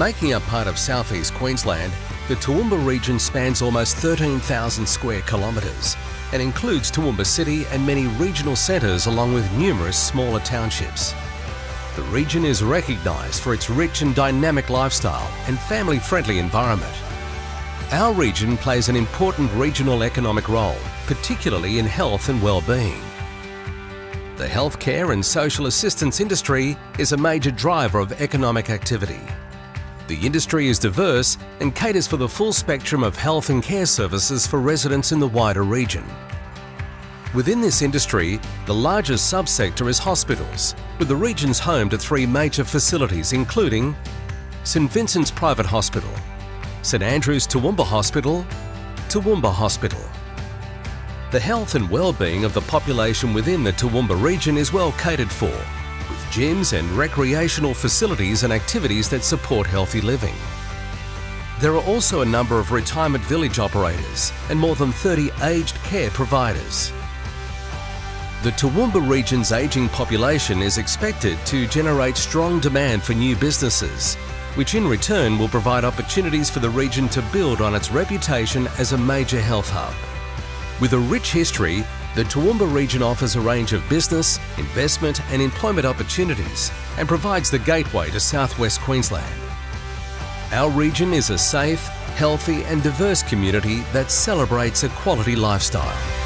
Making up part of southeast Queensland, the Toowoomba region spans almost 13,000 square kilometres and includes Toowoomba City and many regional centres along with numerous smaller townships. The region is recognised for its rich and dynamic lifestyle and family-friendly environment. Our region plays an important regional economic role, particularly in health and well-being. The healthcare and social assistance industry is a major driver of economic activity. The industry is diverse and caters for the full spectrum of health and care services for residents in the wider region. Within this industry, the largest subsector is hospitals, with the region's home to three major facilities including St Vincent's Private Hospital, St Andrew's Toowoomba Hospital, Toowoomba Hospital. The health and well-being of the population within the Toowoomba region is well catered for, gyms and recreational facilities and activities that support healthy living. There are also a number of retirement village operators and more than 30 aged care providers. The Toowoomba region's ageing population is expected to generate strong demand for new businesses, which in return will provide opportunities for the region to build on its reputation as a major health hub. With a rich history the Toowoomba region offers a range of business, investment and employment opportunities and provides the gateway to southwest Queensland. Our region is a safe, healthy and diverse community that celebrates a quality lifestyle.